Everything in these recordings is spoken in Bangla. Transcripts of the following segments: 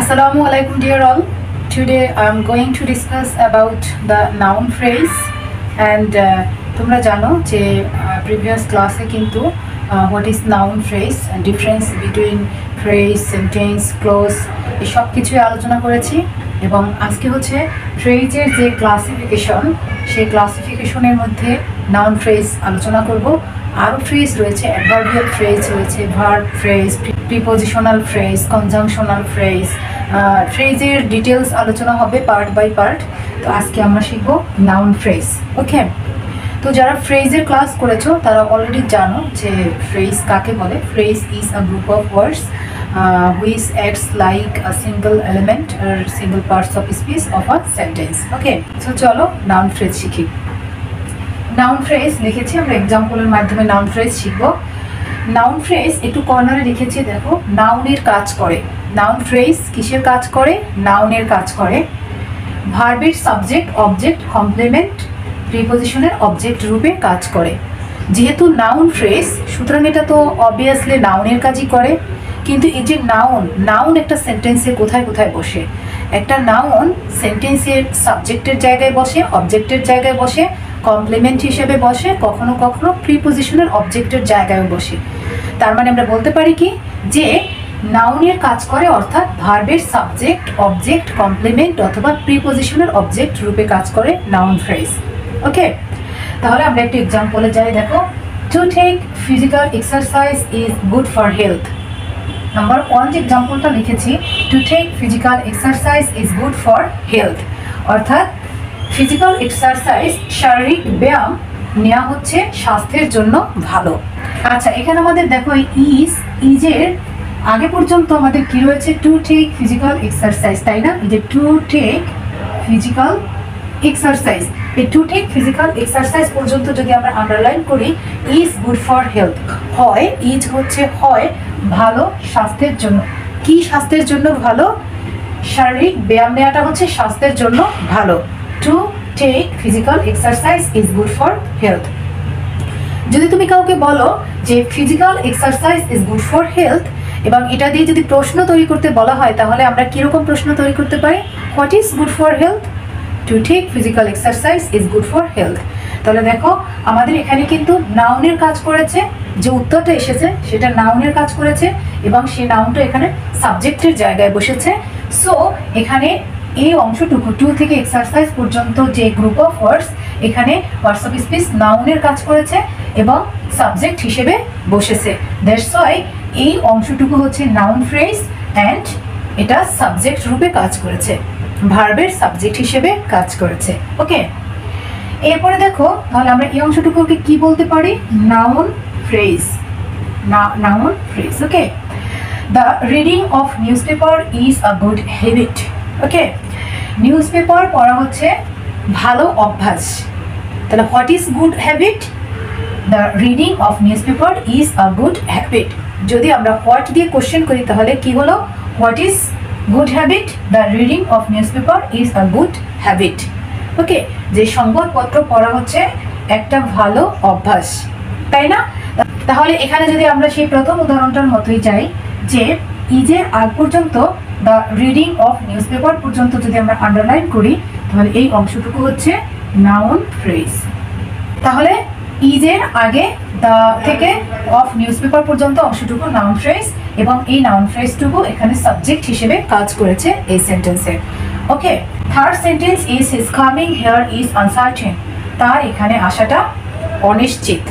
Assalamu alaikum dear all. Today I'm going to discuss about the noun phrase. And uh, তোমরা জানো যে প্রিভিয়াস ক্লাসে কিন্তু what is noun phrase difference between phrase sentence clause এই সব কিছুই আলোচনা করেছি। এবং আজকে হচ্ছে ফ্রেজের যে ক্লাসিফিকেশন সেই ক্লাসিফিকেশনের মধ্যে নাউন ফ্রেজ আলোচনা করব। আরও ফ্রেজ রয়েছে অ্যাডভার্বিয়াল ফ্রেজ রয়েছে verb phrase prepositional phrase conjunctional phrase ফ্রেজের details আলোচনা হবে পার্ট বাই পার্ট তো আজকে আমরা শিখব নাউন ফ্রেজ ওকে তো যারা ফ্রেজের ক্লাস করেছ, তারা অলরেডি জানো যে ফ্রেজ কাকে বলে? Phrase is a group of words which acts like a single element R single parts of speech of a sentence okay so চলো নাউন ফ্রেজ শিখি। নাউন ফ্রেজ লিখেছি আমরা এক্সাম্পলের মাধ্যমে নাউন ফ্রেজ শিখব। নাউন ফ্রেজ একটু কর্নারে লিখেছি দেখো। নাউনের কাজ করে। নাউন ফ্রেজ কিসের কাজ করে? নাউনের কাজ করে। ভার্বের সাবজেক্ট অবজেক্ট কমপ্লিমেন্ট প্রিপোজিশনের অবজেক্ট রূপে কাজ করে। যেহেতু নাউন ফ্রেজ সুতরাং এটা তো অবভিয়াসলি নাউনের কাজই করে। কিন্তু এই যে নাউন নাউন একটা সেন্টেন্সে কোথায় কোথায় বসে? একটা নাউন সেন্টেন্সের সাবজেক্টের জায়গায় বসে অবজেক্টের জায়গায় বসে কমপ্লিমেন্ট হিসেবে বসে, কখনো কখনো প্রিপোজিশনের অবজেক্টের জায়গায়ও বসে। তার মানে আমরা বলতে পারি কি? যে নাউনের কাজ করে অর্থাৎ ভার্বের সাবজেক্ট অবজেক্ট কমপ্লিমেন্ট অথবা প্রিপোজিশনের অবজেক্ট রূপে কাজ করে নাউন ফ্রেজ ওকে তাহলে আমরা একটু এক্সাম্পলে যাই, দেখো। To take physical exercise is good for health number one যে এক্সাম্পলটা লিখেছি to take physical exercise is good for health অর্থাৎ ফিজিক্যাল এক্সারসাইজ শারীরিক ব্যায়াম নেওয়া হচ্ছে স্বাস্থ্যের জন্য ভালো। আচ্ছা এখানে আমাদের দেখো ইজ ইজের আগে পর্যন্ত আমাদের কি রয়েছে? টু টেক ফিজিক্যাল এক্সারসাইজ তাই না? যে টু টেক ফিজিক্যাল এক্সারসাইজ এই টু টেক ফিজিক্যাল এক্সারসাইজ পর্যন্ত যদি আমরা আন্ডারলাইন করি ইজ গুড ফর হেলথ হয় ইজ হচ্ছে হয় ভালো স্বাস্থ্যের জন্য। কি স্বাস্থ্যের জন্য ভালো? শারীরিক ব্যায়াম নেওয়াটা হচ্ছে স্বাস্থ্যের জন্য ভালো। To take physical exercise is good for health যদি তুমি কাউকে বলো যে physical exercise is good for health এবং এটা দিয়ে যদি প্রশ্ন তৈরি করতে বলা হয়, তাহলে আমরা কীরকম প্রশ্ন তৈরি করতে পারি? What is good for health to take physical exercise is good for health তাহলে দেখো, আমাদের এখানে কিন্তু নাউনের কাজ করেছে, যে উত্তরটা এসেছে, সেটা নাউনের কাজ করেছে, এবং সেই নাউনটা এখানে সাবজেক্টের জায়গায় বসেছে। সো এখানে এই অংশটুকু টু থেকে এক্সারসাইজ পর্যন্ত যে গ্রুপ অফ ওয়ার্ডস এখানে ওয়ার্ডস অফ স্পিচ নাউনের কাজ করেছে এবং সাবজেক্ট হিসেবে বসেছে। দ্যাটস ওয়াই এই অংশটুকু হচ্ছে নাউন ফ্রেজ অ্যান্ড এটা সাবজেক্ট রূপে কাজ করেছে। ভার্বের সাবজেক্ট হিসেবে কাজ করেছে। ওকে এরপরে দেখো, তাহলে আমরা এই অংশটুকুকে কি বলতে পারি? Noun phrase noun phrase okay the reading of newspaper is a good habit okay newspaper পড়া হচ্ছে ভালো অভ্যাস। তাহলে what is good habit the reading of newspaper is a good habit যদি আমরা হোয়াট দিয়ে কোশ্চেন করি, তাহলে কি হলো? What is good habit the reading of newspaper is a good habit okay যে সংবাদপত্র পড়া হচ্ছে, একটা ভালো অভ্যাস। তাই না? তাহলে এখানে যদি আমরা সেই প্রথম উদাহরণটার মতোই যাই, যে ইজের আগ পর্যন্ত the reading of newspaper পর্যন্ত যদি আমরা আন্ডারলাইন করি, তাহলে এই অংশটুকু হচ্ছে নাউন ফ্রেজ তাহলে ইজের আগে দ্য থেকে অফ নিউজ পেপার পর্যন্ত অংশটুকু নাউন ফ্রেজ এবং এই নাউন ফ্রেজটুকু এখানে সাবজেক্ট হিসেবে কাজ করেছে এই সেন্টেন্সে okay third sentence is his coming here is uncertain তার এখানে আসাটা অনিশ্চিত।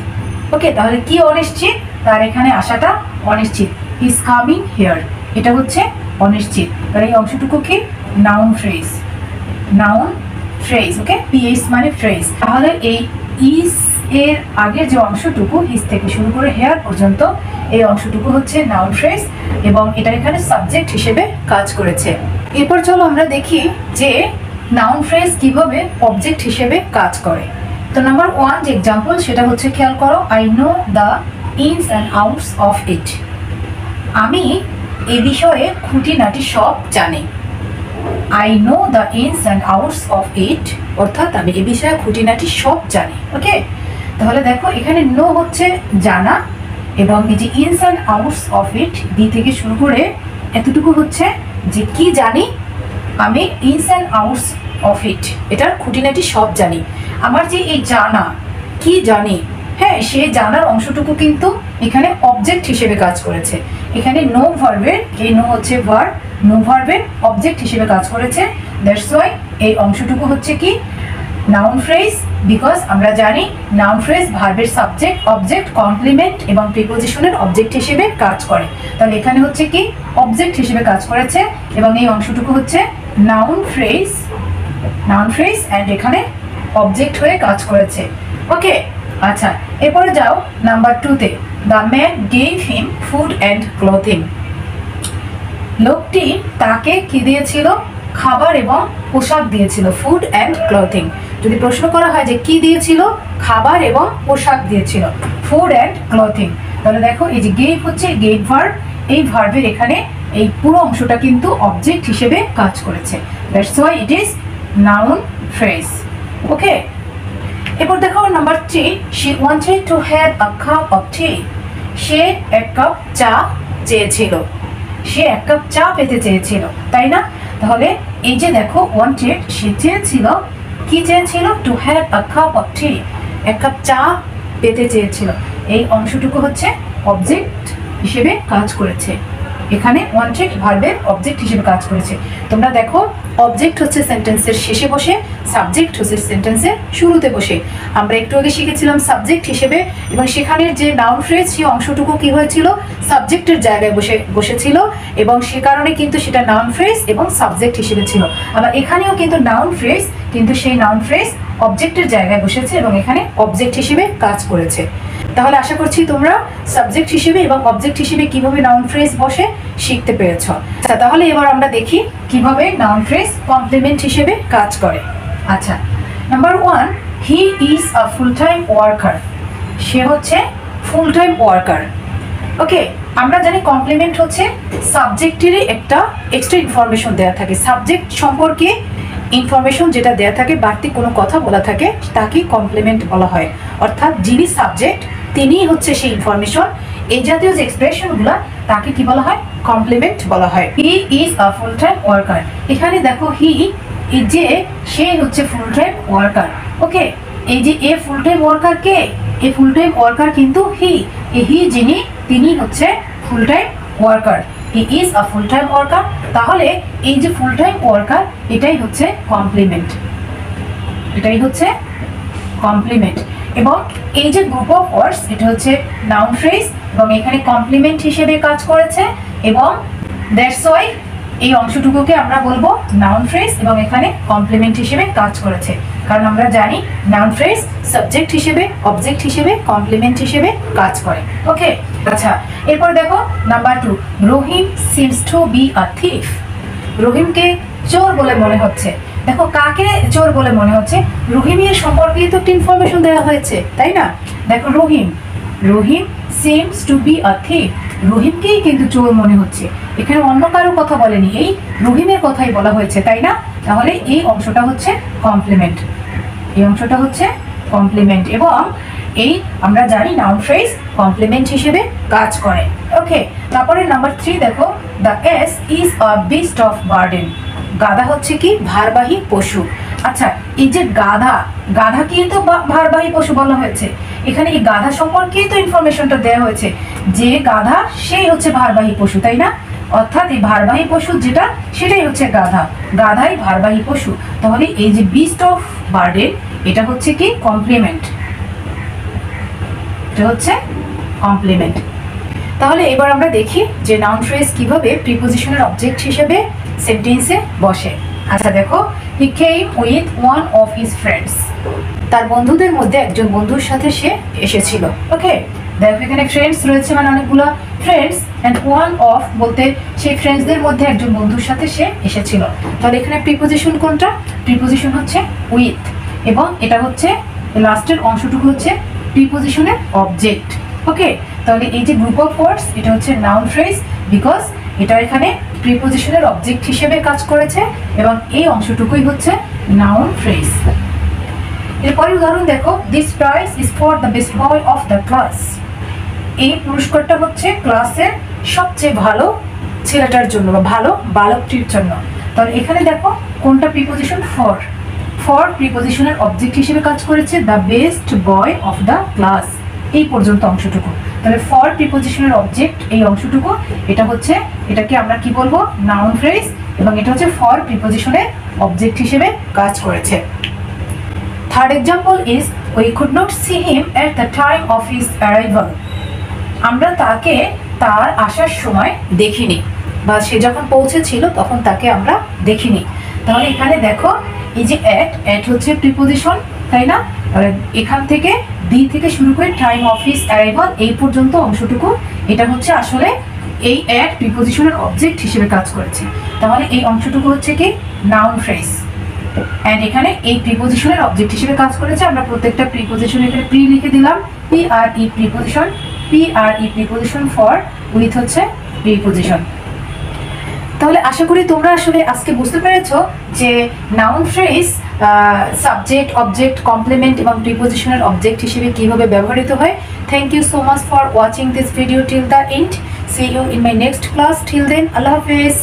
ওকে তাহলে কি অনিশ্চিত? তার এখানে আসাটা অনিশ্চিত। ইজ কামিং হেয়ার এটা হচ্ছে অনিশ্চিত। তাহলে এই অংশটুকু কি? Noun phrase noun phrase okay PH মানে ফ্রেজ তাহলে এই ইজ এর আগের যে অংশটুকু হিস থেকে শুরু করে হেয়ার পর্যন্ত, এই অংশটুকু হচ্ছে নাউন ফ্রেজ এবং এটা এখানে সাবজেক্ট হিসেবে কাজ করেছে। এরপর চলো আমরা দেখি যে নাউন ফ্রেজ কীভাবে অবজেক্ট হিসেবে কাজ করে। তো নাম্বার ওয়ান যে এক্সাম্পল সেটা হচ্ছে খেয়াল করো I know the ins and outs of it আমি এ বিষয়ে খুঁটিনাটি সব জানে। I know the ins and outs of it অর্থাৎ আমি এ বিষয়ে খুঁটিনাটি সব জানি ওকে তাহলে দেখো, এখানে নো হচ্ছে জানা, এবং এই যে ins and outs of it B থেকে শুরু করে এতটুকু হচ্ছে যে কি জানি, আমি ins and outs of it এটার খুঁটিনাটি সব জানি। আমার যে এই জানা, কি জানি হ্যাঁ সে জানার অংশটুকু কিন্তু এখানে অবজেক্ট হিসেবে কাজ করেছে। এখানে নো ভার্বের এই নো হচ্ছে ভার নো ভার্বের অবজেক্ট হিসেবে কাজ করেছে। দ্যাটস ওয়াই এই অংশটুকু হচ্ছে কি? নাউন ফ্রেজ বিকজ আমরা জানি নাউন ফ্রেজ ভার্বের সাবজেক্ট অবজেক্ট কমপ্লিমেন্ট এবং প্রিপোজিশনের অবজেক্ট হিসেবে কাজ করে। তাহলে এখানে হচ্ছে কি? অবজেক্ট হিসেবে কাজ করেছে এবং এই অংশটুকু হচ্ছে noun phrase noun phrase and এখানে অবজেক্ট হয়ে কাজ করেছে। ওকে আচ্ছা এরপরে যাও নাম্বার টুতে the man gave him food and clothing লোকটি তাকে কি দিয়েছিল? খাবার এবং পোশাক দিয়েছিল ফুড অ্যান্ড ক্লথিং যদি প্রশ্ন করা হয় যে কি দিয়েছিল? খাবার এবং পোশাক দিয়েছিল ফুড অ্যান্ড ক্লথিং তাহলে দেখো, এই যে গেভ হচ্ছে গেভ ভার্ব এই ভার্বের এখানে এই পুরো অংশটা কিন্তু অবজেক্ট হিসেবে কাজ করেছে। That's why it is noun phrase okay এরপর দেখো number three she wanted to have a cup of tea সে এক কাপ চা চেয়েছিল। সে এক কাপ চা পেতে চেয়েছিল, তাই না? তাহলে এই যে দেখো ওয়ান্টেড সে চেয়েছিল। কি চেয়েছিল? To have a cup of tea এক কাপ চা পেতে চেয়েছিল। এই অংশটুকু হচ্ছে অবজেক্ট হিসেবে কাজ করেছে। এখানে ওয়ান্টেড ভার্বের অবজেক্ট হিসেবে কাজ করেছে। তোমরা দেখো অবজেক্ট হচ্ছে সেন্টেন্সের শেষে বসে সাবজেক্ট হচ্ছে সেন্টেন্সের শুরুতে বসে। আমরা একটু আগে শিখেছিলাম সাবজেক্ট হিসেবে, এবং সেখানের যে নাউন ফ্রেজ সেই অংশটুকু কি হয়েছিল? সাবজেক্টের জায়গায় বসে, বসেছিল, এবং সে কারণে কিন্তু সেটা নাউন ফ্রেজ এবং সাবজেক্ট হিসেবে ছিল। আবার এখানেও কিন্তু নাউন ফ্রেজ কিন্তু সেই নাউন ফ্রেজ অবজেক্টের জায়গায় বসেছে এবং এখানে অবজেক্ট হিসেবে কাজ করেছে। তাহলে আশা করছি তোমরা সাবজেক্ট হিসেবে এবং অবজেক্ট হিসেবে কীভাবে নাউন ফ্রেজ বসে শিখতে পেরেছ। আচ্ছা তাহলে এবার আমরা দেখি কীভাবে নাউন ফ্রেজ কমপ্লিমেন্ট হিসেবে কাজ করে। আচ্ছা number one he is a full time worker সে হচ্ছে ফুল টাইম ওয়ার্কার ওকে আমরা জানি কমপ্লিমেন্ট হচ্ছে সাবজেক্টেরই একটা এক্সট্রা ইনফরমেশন দেওয়া থাকে। সাবজেক্ট সম্পর্কে ইনফরমেশন যেটা দেওয়া থাকে, বাড়তি কোনো কথা বলা থাকে, তাকে কমপ্লিমেন্ট বলা হয়। অর্থাৎ যিনি সাবজেক্ট তিনিই হচ্ছে সেই ইনফরমেশন এই জাতীয় যে এক্সপ্রেশনগুলো তাকে কি বলা হয়? কমপ্লিমেন্ট বলা হয়। He is a full time worker এখানে দেখো হি যে সে হচ্ছে ফুল টাইম ওয়ার্কার ওকে এই যে এ ফুল টাইম ওয়ার্কার কে? এ ফুল টাইম ওয়ার্কার কিন্তু হি এই হি যিনি, তিনি হচ্ছে full time worker he is a full time worker তাহলে এই যে ফুল টাইম ওয়ার্কার এটাই হচ্ছে কমপ্লিমেন্ট এটাই হচ্ছে কমপ্লিমেন্ট এবং এই যে গ্রুপ অফ ওয়ার্ডস এটা হচ্ছে নাউন ফ্রেজ এবং এখানে কমপ্লিমেন্ট হিসেবে কাজ করেছে এবং দ্যাটস ওয়াই এই অংশটুকুকে আমরা বলব নাউন ফ্রেজ এবং এখানে কমপ্লিমেন্ট হিসেবে কাজ করেছে। কারণ আমরা জানি নাউন ফ্রেজ সাবজেক্ট হিসেবে অবজেক্ট হিসেবে কমপ্লিমেন্ট হিসেবে কাজ করে। ওকে আচ্ছা এরপর দেখো number two Rahim seems to be a thief রহিমকে চোর বলে মনে হচ্ছে। দেখো, কাকে চোর বলে মনে হচ্ছে? রহিমের সম্পর্কে তো একটা ইনফরমেশন দেওয়া হয়েছে, তাই না? দেখো, Rahim. Rahim seems to be a thief রহিমকেই কিন্তু চোর মনে হচ্ছে। এখানে অন্য কারও কথা বলেনি। এই রহিমের কথাই বলা হয়েছে, তাই না? তাহলে এই অংশটা হচ্ছে কমপ্লিমেন্ট এই অংশটা হচ্ছে কমপ্লিমেন্ট এবং এই আমরা জানি নাউন ফ্রেজ কমপ্লিমেন্ট হিসেবে কাজ করে। ওকে তারপরে নাম্বার থ্রি দেখো the ass is a beast of burden গাধা হচ্ছে কি? ভারবাহী পশু। আচ্ছা এই যে গাধা গাধা কিন্তু বা- ভারবাহী পশু বলা হয়েছে? এখানে এই গাধা সম্পর্কেই তো ইনফরমেশনটা দেওয়া হয়েছে। যে গাধা, সেই হচ্ছে ভারবাহী পশু, তাই না? অর্থাৎ এই ভারবাহী পশু যেটা, সেটাই হচ্ছে গাধা। গাধাই ভারবাহী পশু। তাহলে এই যে বিস্ট অফ বার্ডেন এটা হচ্ছে কি? কমপ্লিমেন্ট এটা হচ্ছে কমপ্লিমেন্ট তাহলে এবার আমরা দেখি যে নাউন ফ্রেজ কীভাবে প্রিপোজিশনের অবজেক্ট হিসেবে সেন্টেন্সে বসে। আচ্ছা দেখো he came with one of his friends তার বন্ধুদের মধ্যে একজন বন্ধুর সাথে সে এসেছিল। ওকে দেখো, এখানে ফ্রেন্ডস রয়েছে মানে অনেকগুলো ফ্রেন্ডস অ্যান্ড ওয়ান অফ বলতে সেই ফ্রেন্ডসদের মধ্যে একজন বন্ধুর সাথে সে এসেছিল। তাহলে এখানে প্রিপোজিশন কোনটা? প্রিপোজিশন হচ্ছে উইথ এবং এটা হচ্ছে লাস্টের অংশটুকু হচ্ছে প্রিপোজিশনের অবজেক্ট ওকে তাহলে এই যে গ্রুপ অফ ওয়ার্ডস এটা হচ্ছে নাউন ফ্রেজ বিকজ এটা এখানে প্রিপোজিশনের অবজেক্ট হিসেবে কাজ করেছে এবং এই অংশটুকুই হচ্ছে নাউন ফ্রেজ এরপরে উদাহরণ দেখো this prize is for the best boy of the class এই পুরস্কারটা হচ্ছে ক্লাসের সবচেয়ে ভালো ছেলেটার জন্য বা ভালো বালকটির জন্য। তাহলে এখানে দেখো, কোনটা প্রিপোজিশন ফর ফর প্রিপোজিশনের অবজেক্ট হিসেবে কাজ করেছে the best boy of the class এই পর্যন্ত অংশটুকু। তাহলে ফর প্রিপোজিশনের অবজেক্ট এই অংশটুকু, এটা হচ্ছে, এটাকে আমরা কি বলব? নাউন ফ্রেজ এবং এটা হচ্ছে ফর প্রিপোজিশনের অবজেক্ট হিসেবে কাজ করেছে। Third example is we could not see him at the time of his arrival আমরা তাকে তার আসার সময় দেখিনি, বা সে যখন পৌঁছেছিল তখন তাকে আমরা দেখিনি। তাহলে এখানে দেখো, এই যে অ্যাট অ্যাট হচ্ছে প্রিপোজিশন তাই না? এখান থেকে দি থেকে শুরু করে টাইম অফিস অ্যারাইভাল এই পর্যন্ত অংশটুকু এটা হচ্ছে আসলে এই অ্যাট প্রিপোজিশনের অবজেক্ট হিসেবে কাজ করেছে। তাহলে এই অংশটুকু হচ্ছে কি? নাউন ফ্রেজ অ্যান্ড এখানে এই প্রিপোজিশনের অবজেক্ট হিসেবে কাজ করেছে। আমরা প্রত্যেকটা প্রিপোজিশন এখানে প্রি লিখে দিলাম। P R E preposition P R E preposition for with হচ্ছে প্রিপোজিশন তাহলে আশা করি তোমরা আসলে আজকে বুঝতে পেরেছ যে noun phrase subject object complement এবং প্রিপোজিশনের অবজেক্ট হিসেবে কীভাবে ব্যবহৃত হয়। Thank you so much for watching this video till the end see you in my next class till then আল্লাহ হাফেজ।